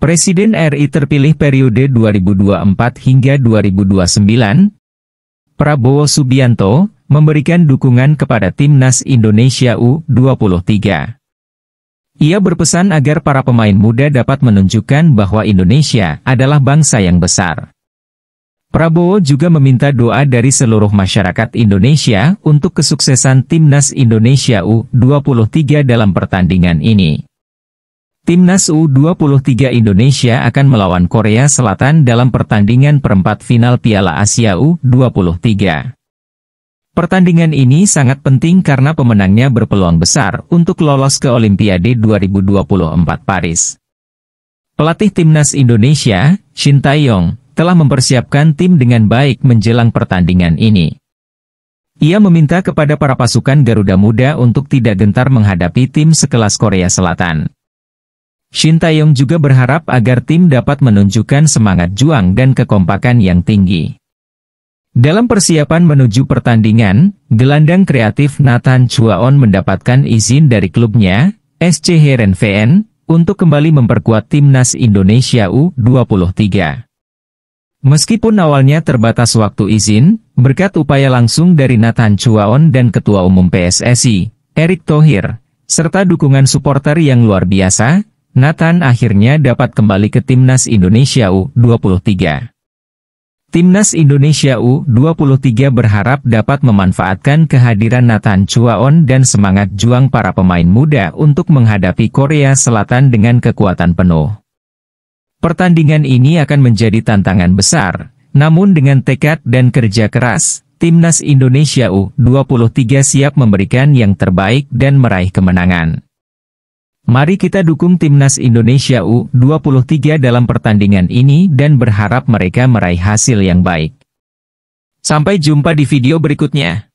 Presiden RI terpilih periode 2024 hingga 2029, Prabowo Subianto, memberikan dukungan kepada Timnas Indonesia U23. Ia berpesan agar para pemain muda dapat menunjukkan bahwa Indonesia adalah bangsa yang besar. Prabowo juga meminta doa dari seluruh masyarakat Indonesia untuk kesuksesan Timnas Indonesia U23 dalam pertandingan ini. Timnas U23 Indonesia akan melawan Korea Selatan dalam pertandingan perempat final Piala Asia U23. Pertandingan ini sangat penting karena pemenangnya berpeluang besar untuk lolos ke Olimpiade 2024 Paris. Pelatih Timnas Indonesia, Shin Tae-yong, telah mempersiapkan tim dengan baik menjelang pertandingan ini. Ia meminta kepada para pasukan Garuda Muda untuk tidak gentar menghadapi tim sekelas Korea Selatan. Shin Taeyong juga berharap agar tim dapat menunjukkan semangat juang dan kekompakan yang tinggi. Dalam persiapan menuju pertandingan, gelandang kreatif Nathan Chuaon mendapatkan izin dari klubnya, SC Herenveen, untuk kembali memperkuat timnas Indonesia U23. Meskipun awalnya terbatas waktu izin, berkat upaya langsung dari Nathan Chuaon dan Ketua Umum PSSI, Erick Thohir, serta dukungan supporter yang luar biasa, Nathan akhirnya dapat kembali ke Timnas Indonesia U23. Timnas Indonesia U23 berharap dapat memanfaatkan kehadiran Nathan Chuaon dan semangat juang para pemain muda untuk menghadapi Korea Selatan dengan kekuatan penuh. Pertandingan ini akan menjadi tantangan besar, namun dengan tekad dan kerja keras, Timnas Indonesia U23 siap memberikan yang terbaik dan meraih kemenangan. Mari kita dukung timnas Indonesia U23 dalam pertandingan ini dan berharap mereka meraih hasil yang baik. Sampai jumpa di video berikutnya.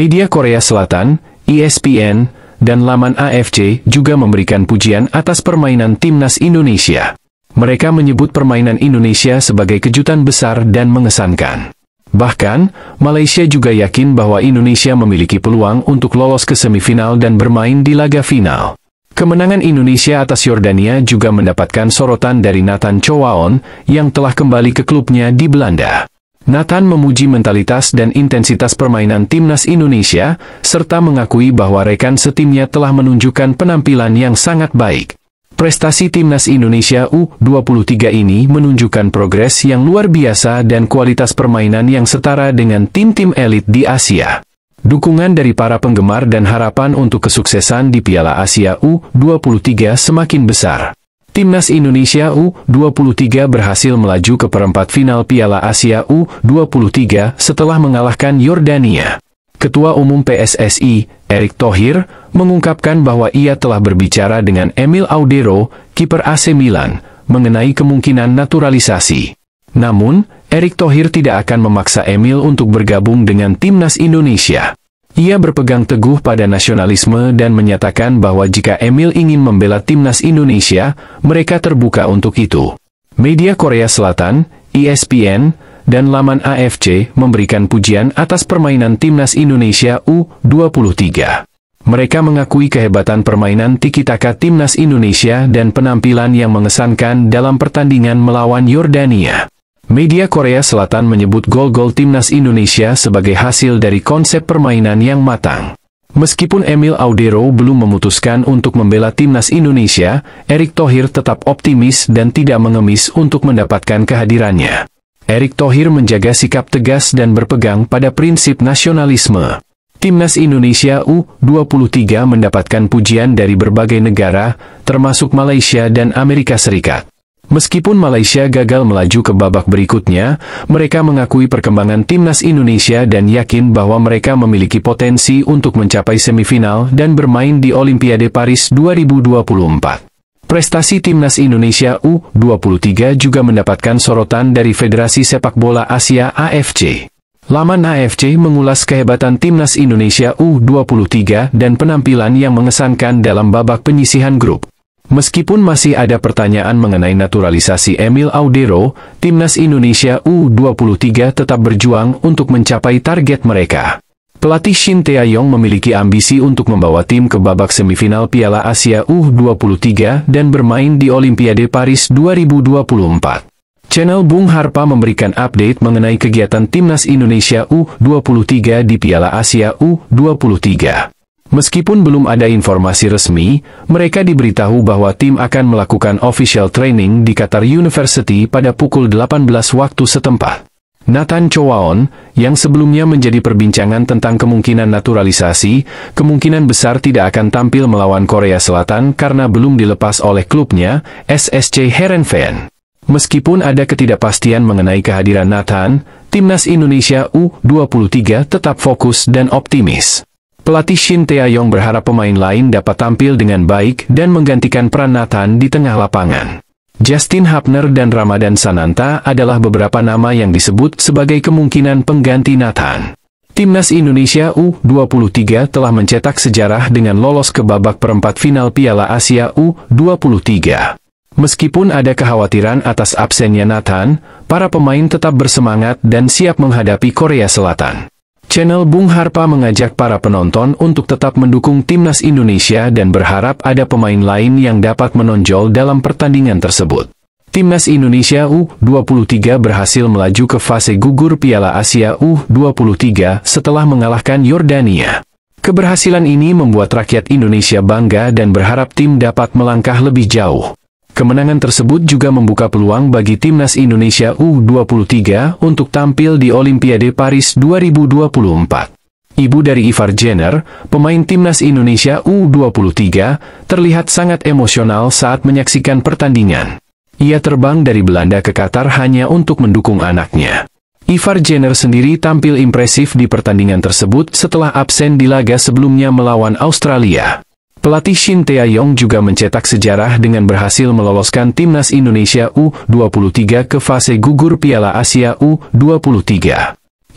Media Korea Selatan, ESPN, dan laman AFC juga memberikan pujian atas permainan timnas Indonesia. Mereka menyebut permainan Indonesia sebagai kejutan besar dan mengesankan. Bahkan, Malaysia juga yakin bahwa Indonesia memiliki peluang untuk lolos ke semifinal dan bermain di laga final. Kemenangan Indonesia atas Yordania juga mendapatkan sorotan dari Nathan Chowaon yang telah kembali ke klubnya di Belanda. Nathan memuji mentalitas dan intensitas permainan timnas Indonesia, serta mengakui bahwa rekan setimnya telah menunjukkan penampilan yang sangat baik. Prestasi timnas Indonesia U23 ini menunjukkan progres yang luar biasa dan kualitas permainan yang setara dengan tim-tim elit di Asia. Dukungan dari para penggemar dan harapan untuk kesuksesan di Piala Asia U23 semakin besar. Timnas Indonesia U23 berhasil melaju ke perempat final Piala Asia U23 setelah mengalahkan Yordania. Ketua Umum PSSI, Erick Thohir, mengungkapkan bahwa ia telah berbicara dengan Emil Audero, kiper AC Milan, mengenai kemungkinan naturalisasi. Namun, Erick Thohir tidak akan memaksa Emil untuk bergabung dengan timnas Indonesia. Ia berpegang teguh pada nasionalisme dan menyatakan bahwa jika Emil ingin membela timnas Indonesia, mereka terbuka untuk itu. Media Korea Selatan, ESPN, dan laman AFC memberikan pujian atas permainan timnas Indonesia U23. Mereka mengakui kehebatan permainan tiki-taka timnas Indonesia dan penampilan yang mengesankan dalam pertandingan melawan Yordania. Media Korea Selatan menyebut gol-gol timnas Indonesia sebagai hasil dari konsep permainan yang matang. Meskipun Emil Audero belum memutuskan untuk membela timnas Indonesia, Erick Thohir tetap optimis dan tidak mengemis untuk mendapatkan kehadirannya. Erick Thohir menjaga sikap tegas dan berpegang pada prinsip nasionalisme. Timnas Indonesia U23 mendapatkan pujian dari berbagai negara, termasuk Malaysia dan Amerika Serikat. Meskipun Malaysia gagal melaju ke babak berikutnya, mereka mengakui perkembangan timnas Indonesia dan yakin bahwa mereka memiliki potensi untuk mencapai semifinal dan bermain di Olimpiade Paris 2024. Prestasi timnas Indonesia U23 juga mendapatkan sorotan dari Federasi Sepak Bola Asia AFC. Laman AFC mengulas kehebatan timnas Indonesia U23 dan penampilan yang mengesankan dalam babak penyisihan grup. Meskipun masih ada pertanyaan mengenai naturalisasi Emil Audero, timnas Indonesia U23 tetap berjuang untuk mencapai target mereka. Pelatih Shin Tae-yong memiliki ambisi untuk membawa tim ke babak semifinal Piala Asia U23 dan bermain di Olimpiade Paris 2024. Channel Bung Harpa memberikan update mengenai kegiatan Timnas Indonesia U23 di Piala Asia U23. Meskipun belum ada informasi resmi, mereka diberitahu bahwa tim akan melakukan official training di Qatar University pada pukul 18 waktu setempat. Nathan Chowaon, yang sebelumnya menjadi perbincangan tentang kemungkinan naturalisasi, kemungkinan besar tidak akan tampil melawan Korea Selatan karena belum dilepas oleh klubnya, SSC Heerenveen. Meskipun ada ketidakpastian mengenai kehadiran Nathan, timnas Indonesia U23 tetap fokus dan optimis. Pelatih Shin Tae-yong berharap pemain lain dapat tampil dengan baik dan menggantikan peran Nathan di tengah lapangan. Justin Hapner dan Ramadan Sananta adalah beberapa nama yang disebut sebagai kemungkinan pengganti Nathan. Timnas Indonesia U23 telah mencetak sejarah dengan lolos ke babak perempat final Piala Asia U23. Meskipun ada kekhawatiran atas absennya Nathan, para pemain tetap bersemangat dan siap menghadapi Korea Selatan. Channel Bung Harpa mengajak para penonton untuk tetap mendukung timnas Indonesia dan berharap ada pemain lain yang dapat menonjol dalam pertandingan tersebut. Timnas Indonesia U23 berhasil melaju ke fase gugur Piala Asia U23 setelah mengalahkan Yordania. Keberhasilan ini membuat rakyat Indonesia bangga dan berharap tim dapat melangkah lebih jauh. Kemenangan tersebut juga membuka peluang bagi timnas Indonesia U23 untuk tampil di Olimpiade Paris 2024. Ibu dari Ivar Jenner, pemain timnas Indonesia U23, terlihat sangat emosional saat menyaksikan pertandingan. Ia terbang dari Belanda ke Qatar hanya untuk mendukung anaknya. Ivar Jenner sendiri tampil impresif di pertandingan tersebut setelah absen di laga sebelumnya melawan Australia. Pelatih Shin Tae-yong juga mencetak sejarah dengan berhasil meloloskan timnas Indonesia U23 ke fase gugur Piala Asia U23.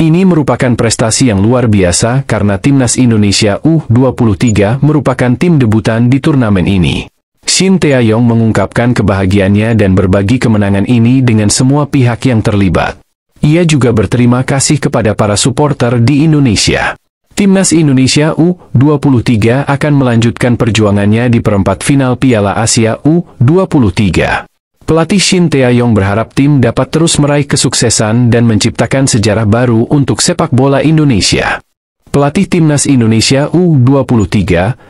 Ini merupakan prestasi yang luar biasa karena timnas Indonesia U23 merupakan tim debutan di turnamen ini. Shin Tae-yong mengungkapkan kebahagiaannya dan berbagi kemenangan ini dengan semua pihak yang terlibat. Ia juga berterima kasih kepada para supporter di Indonesia. Timnas Indonesia U23 akan melanjutkan perjuangannya di perempat final Piala Asia U23. Pelatih Shin Tae-yong berharap tim dapat terus meraih kesuksesan dan menciptakan sejarah baru untuk sepak bola Indonesia. Pelatih Timnas Indonesia U23,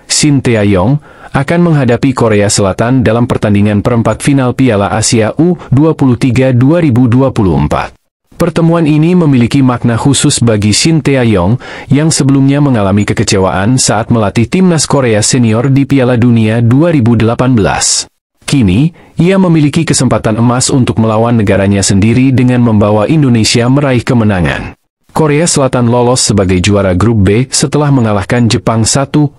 Shin Tae-yong, akan menghadapi Korea Selatan dalam pertandingan perempat final Piala Asia U23 2024. Pertemuan ini memiliki makna khusus bagi Shin Tae-yong yang sebelumnya mengalami kekecewaan saat melatih timnas Korea senior di Piala Dunia 2018. Kini, ia memiliki kesempatan emas untuk melawan negaranya sendiri dengan membawa Indonesia meraih kemenangan. Korea Selatan lolos sebagai juara grup B setelah mengalahkan Jepang 1-0,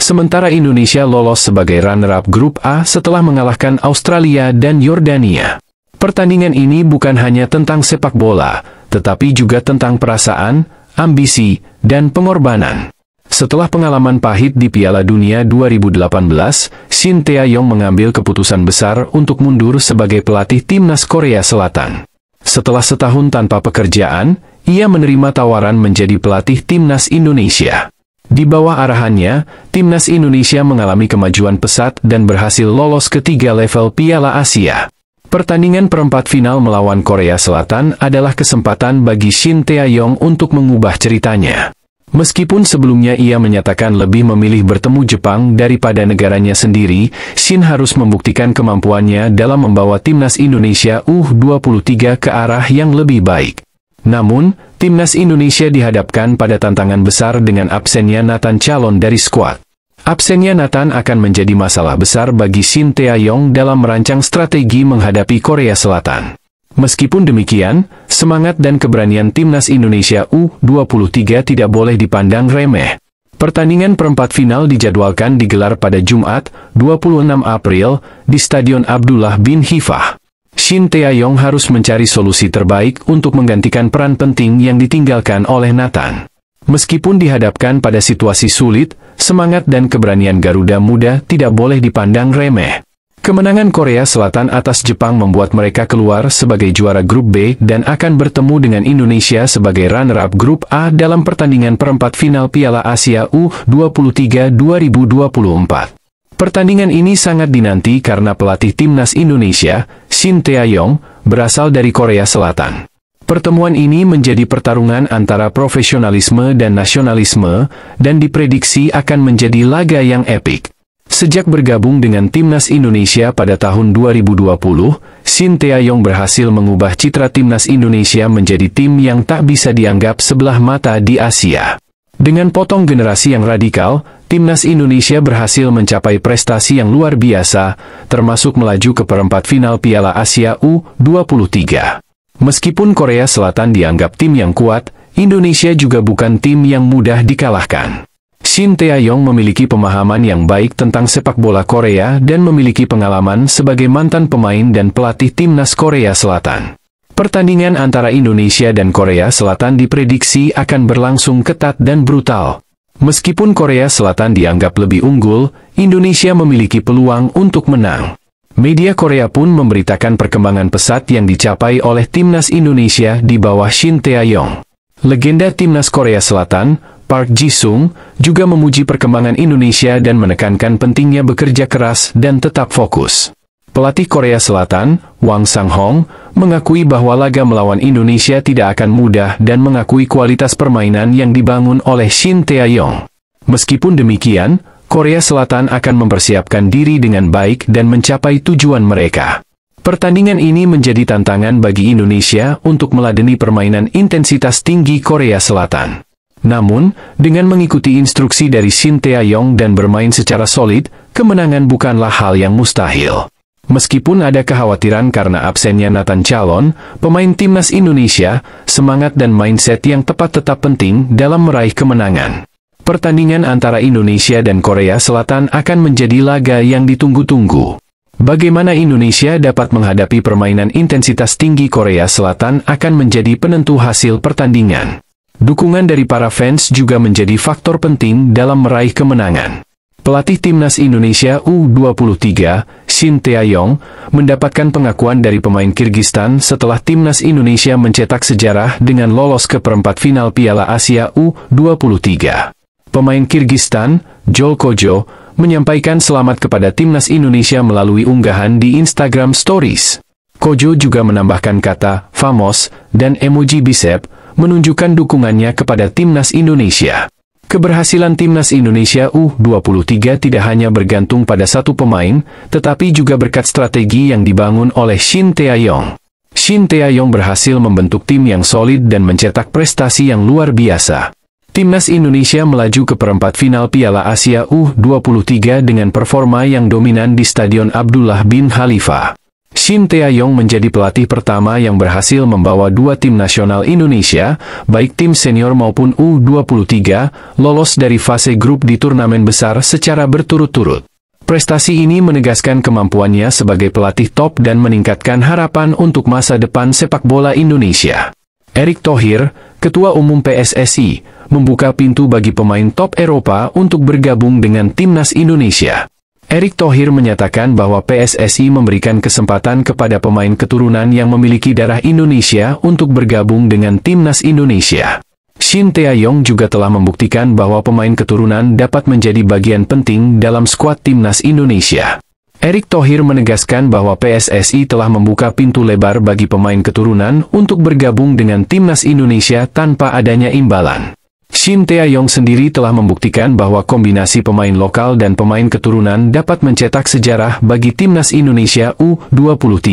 sementara Indonesia lolos sebagai runner-up grup A setelah mengalahkan Australia dan Yordania. Pertandingan ini bukan hanya tentang sepak bola, tetapi juga tentang perasaan, ambisi, dan pengorbanan. Setelah pengalaman pahit di Piala Dunia 2018, Shin Tae-yong mengambil keputusan besar untuk mundur sebagai pelatih timnas Korea Selatan. Setelah setahun tanpa pekerjaan, ia menerima tawaran menjadi pelatih timnas Indonesia. Di bawah arahannya, timnas Indonesia mengalami kemajuan pesat dan berhasil lolos ke tiga level Piala Asia. Pertandingan perempat final melawan Korea Selatan adalah kesempatan bagi Shin Tae-yong untuk mengubah ceritanya. Meskipun sebelumnya ia menyatakan lebih memilih bertemu Jepang daripada negaranya sendiri, Shin harus membuktikan kemampuannya dalam membawa timnas Indonesia U23 ke arah yang lebih baik. Namun, timnas Indonesia dihadapkan pada tantangan besar dengan absennya Nathan Calon dari skuad. Absennya Nathan akan menjadi masalah besar bagi Shin Tae-yong dalam merancang strategi menghadapi Korea Selatan. Meskipun demikian, semangat dan keberanian timnas Indonesia U23 tidak boleh dipandang remeh. Pertandingan perempat final dijadwalkan digelar pada Jumat, 26 April, di Stadion Abdullah bin Hifah. Shin Tae-yong harus mencari solusi terbaik untuk menggantikan peran penting yang ditinggalkan oleh Nathan. Meskipun dihadapkan pada situasi sulit, semangat dan keberanian Garuda Muda tidak boleh dipandang remeh. Kemenangan Korea Selatan atas Jepang membuat mereka keluar sebagai juara grup B dan akan bertemu dengan Indonesia sebagai runner-up grup A dalam pertandingan perempat final Piala Asia U23 2024. Pertandingan ini sangat dinanti karena pelatih timnas Indonesia, Shin Tae-yong, berasal dari Korea Selatan. Pertemuan ini menjadi pertarungan antara profesionalisme dan nasionalisme, dan diprediksi akan menjadi laga yang epik. Sejak bergabung dengan Timnas Indonesia pada tahun 2020, Shin Tae-yong berhasil mengubah citra Timnas Indonesia menjadi tim yang tak bisa dianggap sebelah mata di Asia. Dengan potong generasi yang radikal, Timnas Indonesia berhasil mencapai prestasi yang luar biasa, termasuk melaju ke perempat final Piala Asia U23. Meskipun Korea Selatan dianggap tim yang kuat, Indonesia juga bukan tim yang mudah dikalahkan. Shin Tae-yong memiliki pemahaman yang baik tentang sepak bola Korea dan memiliki pengalaman sebagai mantan pemain dan pelatih timnas Korea Selatan. Pertandingan antara Indonesia dan Korea Selatan diprediksi akan berlangsung ketat dan brutal. Meskipun Korea Selatan dianggap lebih unggul, Indonesia memiliki peluang untuk menang. Media Korea pun memberitakan perkembangan pesat yang dicapai oleh timnas Indonesia di bawah Shin Tae-yong. Legenda timnas Korea Selatan, Park Ji-sung, juga memuji perkembangan Indonesia dan menekankan pentingnya bekerja keras dan tetap fokus. Pelatih Korea Selatan, Wang Sang-hong, mengakui bahwa laga melawan Indonesia tidak akan mudah dan mengakui kualitas permainan yang dibangun oleh Shin Tae-yong. Meskipun demikian, Korea Selatan akan mempersiapkan diri dengan baik dan mencapai tujuan mereka. Pertandingan ini menjadi tantangan bagi Indonesia untuk meladeni permainan intensitas tinggi Korea Selatan. Namun, dengan mengikuti instruksi dari Shin Tae-yong dan bermain secara solid, kemenangan bukanlah hal yang mustahil. Meskipun ada kekhawatiran karena absennya Nathan Calon, pemain timnas Indonesia, semangat dan mindset yang tepat tetap penting dalam meraih kemenangan. Pertandingan antara Indonesia dan Korea Selatan akan menjadi laga yang ditunggu-tunggu. Bagaimana Indonesia dapat menghadapi permainan intensitas tinggi Korea Selatan akan menjadi penentu hasil pertandingan. Dukungan dari para fans juga menjadi faktor penting dalam meraih kemenangan. Pelatih timnas Indonesia U23, Shin Tae-yong, mendapatkan pengakuan dari pemain Kirgistan setelah timnas Indonesia mencetak sejarah dengan lolos ke perempat final Piala Asia U23. Pemain Kirgistan, Jol Kojo, menyampaikan selamat kepada timnas Indonesia melalui unggahan di Instagram Stories. Kojo juga menambahkan kata "famos" dan emoji bicep menunjukkan dukungannya kepada timnas Indonesia. Keberhasilan timnas Indonesia U23 tidak hanya bergantung pada satu pemain, tetapi juga berkat strategi yang dibangun oleh Shin Tae-yong. Shin Tae-yong berhasil membentuk tim yang solid dan mencetak prestasi yang luar biasa. Timnas Indonesia melaju ke perempat final Piala Asia U23 dengan performa yang dominan di Stadion Abdullah bin Khalifa. Shin Tae-yong menjadi pelatih pertama yang berhasil membawa dua tim nasional Indonesia, baik tim senior maupun U23, lolos dari fase grup di turnamen besar secara berturut-turut. Prestasi ini menegaskan kemampuannya sebagai pelatih top dan meningkatkan harapan untuk masa depan sepak bola Indonesia. Erick Thohir, Ketua Umum PSSI, membuka pintu bagi pemain top Eropa untuk bergabung dengan timnas Indonesia. Erick Thohir menyatakan bahwa PSSI memberikan kesempatan kepada pemain keturunan yang memiliki darah Indonesia untuk bergabung dengan timnas Indonesia. Shin Tae-yong juga telah membuktikan bahwa pemain keturunan dapat menjadi bagian penting dalam skuad timnas Indonesia. Erick Thohir menegaskan bahwa PSSI telah membuka pintu lebar bagi pemain keturunan untuk bergabung dengan timnas Indonesia tanpa adanya imbalan. Shin Tae-yong sendiri telah membuktikan bahwa kombinasi pemain lokal dan pemain keturunan dapat mencetak sejarah bagi timnas Indonesia U23.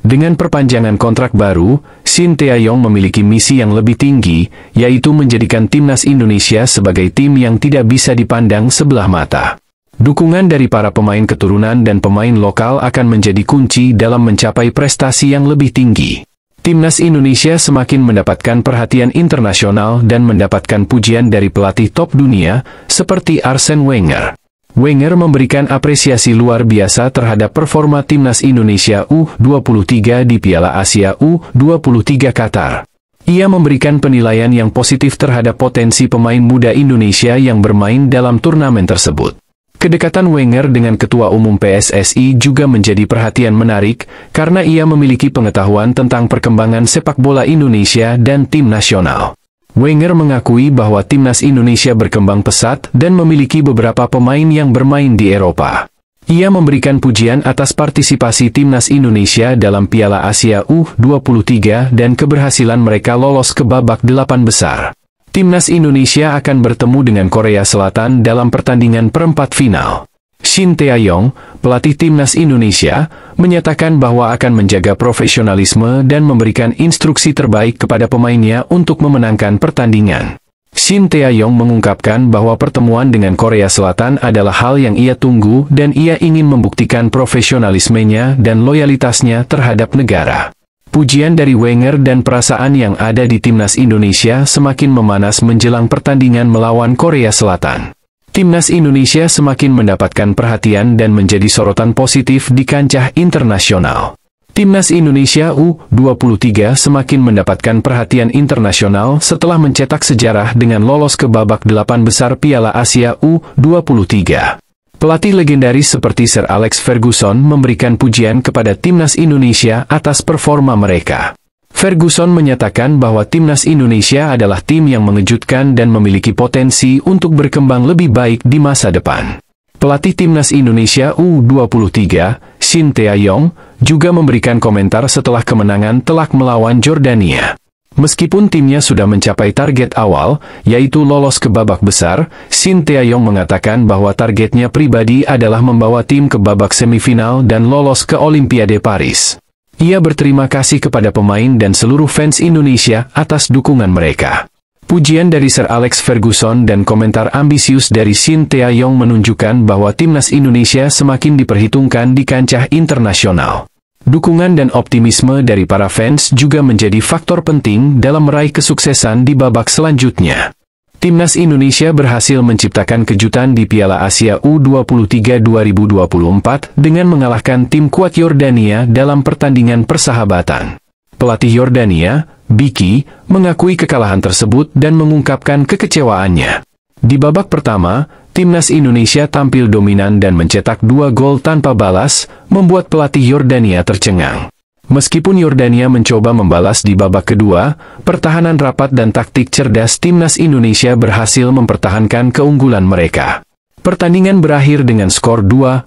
Dengan perpanjangan kontrak baru, Shin Tae-yong memiliki misi yang lebih tinggi, yaitu menjadikan timnas Indonesia sebagai tim yang tidak bisa dipandang sebelah mata. Dukungan dari para pemain keturunan dan pemain lokal akan menjadi kunci dalam mencapai prestasi yang lebih tinggi. Timnas Indonesia semakin mendapatkan perhatian internasional dan mendapatkan pujian dari pelatih top dunia, seperti Arsene Wenger. Wenger memberikan apresiasi luar biasa terhadap performa Timnas Indonesia U23 di Piala Asia U23 Qatar. Ia memberikan penilaian yang positif terhadap potensi pemain muda Indonesia yang bermain dalam turnamen tersebut. Kedekatan Wenger dengan Ketua Umum PSSI juga menjadi perhatian menarik karena ia memiliki pengetahuan tentang perkembangan sepak bola Indonesia dan tim nasional. Wenger mengakui bahwa timnas Indonesia berkembang pesat dan memiliki beberapa pemain yang bermain di Eropa. Ia memberikan pujian atas partisipasi timnas Indonesia dalam Piala Asia U23 dan keberhasilan mereka lolos ke babak delapan besar. Timnas Indonesia akan bertemu dengan Korea Selatan dalam pertandingan perempat final. Shin Tae-yong, pelatih timnas Indonesia, menyatakan bahwa akan menjaga profesionalisme dan memberikan instruksi terbaik kepada pemainnya untuk memenangkan pertandingan. Shin Tae-yong mengungkapkan bahwa pertemuan dengan Korea Selatan adalah hal yang ia tunggu dan ia ingin membuktikan profesionalismenya dan loyalitasnya terhadap negara. Pujian dari Wenger dan perasaan yang ada di timnas Indonesia semakin memanas menjelang pertandingan melawan Korea Selatan. Timnas Indonesia semakin mendapatkan perhatian dan menjadi sorotan positif di kancah internasional. Timnas Indonesia U23 semakin mendapatkan perhatian internasional setelah mencetak sejarah dengan lolos ke babak delapan besar Piala Asia U23. Pelatih legendaris seperti Sir Alex Ferguson memberikan pujian kepada Timnas Indonesia atas performa mereka. Ferguson menyatakan bahwa timnas Indonesia adalah tim yang mengejutkan dan memiliki potensi untuk berkembang lebih baik di masa depan. Pelatih timnas Indonesia U23, Shin Tae-yong, juga memberikan komentar setelah kemenangan telak melawan Jordania. Meskipun timnya sudah mencapai target awal, yaitu lolos ke babak besar, Shin Tae-yong mengatakan bahwa targetnya pribadi adalah membawa tim ke babak semifinal dan lolos ke Olimpiade Paris. Ia berterima kasih kepada pemain dan seluruh fans Indonesia atas dukungan mereka. Pujian dari Sir Alex Ferguson dan komentar ambisius dari Shin Tae-yong menunjukkan bahwa timnas Indonesia semakin diperhitungkan di kancah internasional. Dukungan dan optimisme dari para fans juga menjadi faktor penting dalam meraih kesuksesan di babak selanjutnya. Timnas Indonesia berhasil menciptakan kejutan di Piala Asia U23 2024 dengan mengalahkan tim kuat Yordania dalam pertandingan persahabatan. Pelatih Yordania, Biki, mengakui kekalahan tersebut dan mengungkapkan kekecewaannya. Di babak pertama, timnas Indonesia tampil dominan dan mencetak dua gol tanpa balas, membuat pelatih Yordania tercengang. Meskipun Yordania mencoba membalas di babak kedua, pertahanan rapat dan taktik cerdas timnas Indonesia berhasil mempertahankan keunggulan mereka. Pertandingan berakhir dengan skor 2-0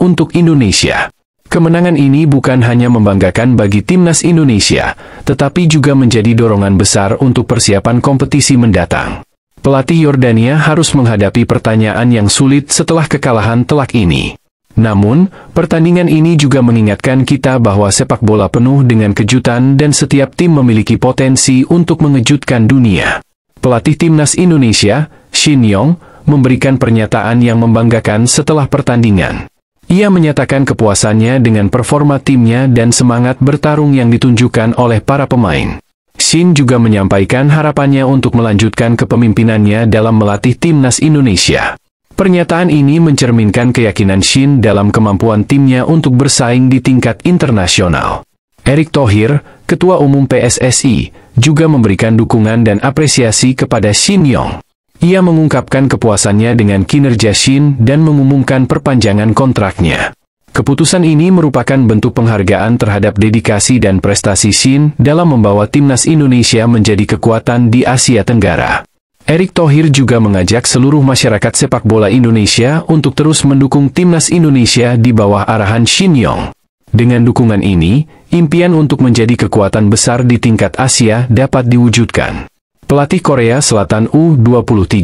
untuk Indonesia. Kemenangan ini bukan hanya membanggakan bagi timnas Indonesia, tetapi juga menjadi dorongan besar untuk persiapan kompetisi mendatang. Pelatih Yordania harus menghadapi pertanyaan yang sulit setelah kekalahan telak ini. Namun, pertandingan ini juga mengingatkan kita bahwa sepak bola penuh dengan kejutan dan setiap tim memiliki potensi untuk mengejutkan dunia. Pelatih timnas Indonesia, Shin Yong, memberikan pernyataan yang membanggakan setelah pertandingan. Ia menyatakan kepuasannya dengan performa timnya dan semangat bertarung yang ditunjukkan oleh para pemain. Shin juga menyampaikan harapannya untuk melanjutkan kepemimpinannya dalam melatih timnas Indonesia. Pernyataan ini mencerminkan keyakinan Shin dalam kemampuan timnya untuk bersaing di tingkat internasional. Erick Thohir, Ketua Umum PSSI, juga memberikan dukungan dan apresiasi kepada Shin Yong. Ia mengungkapkan kepuasannya dengan kinerja Shin dan mengumumkan perpanjangan kontraknya. Keputusan ini merupakan bentuk penghargaan terhadap dedikasi dan prestasi Shin dalam membawa timnas Indonesia menjadi kekuatan di Asia Tenggara. Erick Thohir juga mengajak seluruh masyarakat sepak bola Indonesia untuk terus mendukung timnas Indonesia di bawah arahan Shin Yong. Dengan dukungan ini, impian untuk menjadi kekuatan besar di tingkat Asia dapat diwujudkan. Pelatih Korea Selatan U23,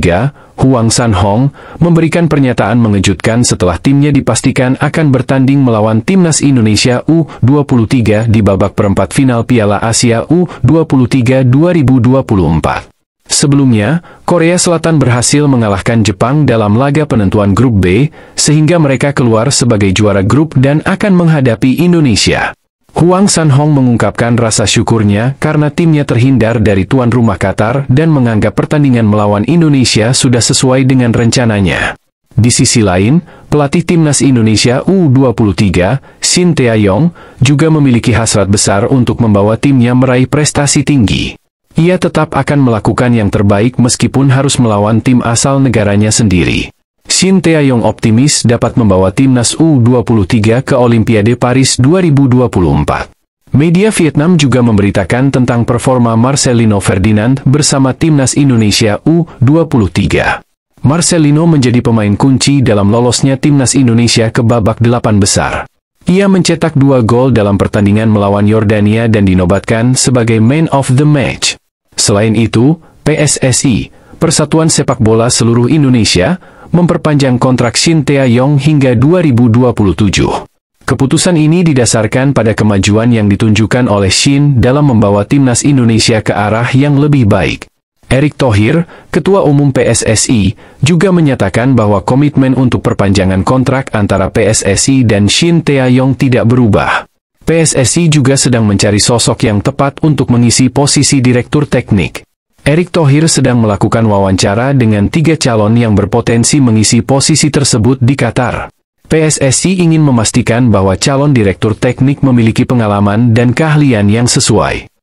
Huang San Hong, memberikan pernyataan mengejutkan setelah timnya dipastikan akan bertanding melawan timnas Indonesia U23 di babak perempat final Piala Asia U23 2024. Sebelumnya, Korea Selatan berhasil mengalahkan Jepang dalam laga penentuan grup B, sehingga mereka keluar sebagai juara grup dan akan menghadapi Indonesia. Huang Sanhong mengungkapkan rasa syukurnya karena timnya terhindar dari tuan rumah Qatar dan menganggap pertandingan melawan Indonesia sudah sesuai dengan rencananya. Di sisi lain, pelatih timnas Indonesia U23, Shin Tae-yong, juga memiliki hasrat besar untuk membawa timnya meraih prestasi tinggi. Ia tetap akan melakukan yang terbaik meskipun harus melawan tim asal negaranya sendiri. Shin Tae-yong optimis dapat membawa timnas U23 ke Olimpiade Paris 2024. Media Vietnam juga memberitakan tentang performa Marcelino Ferdinand bersama timnas Indonesia U23. Marcelino menjadi pemain kunci dalam lolosnya timnas Indonesia ke babak delapan besar. Ia mencetak dua gol dalam pertandingan melawan Yordania dan dinobatkan sebagai man of the match. Selain itu, PSSI, Persatuan Sepak Bola Seluruh Indonesia, memperpanjang kontrak Shin Tae-yong hingga 2027. Keputusan ini didasarkan pada kemajuan yang ditunjukkan oleh Shin dalam membawa timnas Indonesia ke arah yang lebih baik. Erick Thohir, Ketua Umum PSSI, juga menyatakan bahwa komitmen untuk perpanjangan kontrak antara PSSI dan Shin Tae-yong tidak berubah. PSSI juga sedang mencari sosok yang tepat untuk mengisi posisi Direktur Teknik. Erick Thohir sedang melakukan wawancara dengan tiga calon yang berpotensi mengisi posisi tersebut di Qatar. PSSI ingin memastikan bahwa calon direktur teknik memiliki pengalaman dan keahlian yang sesuai.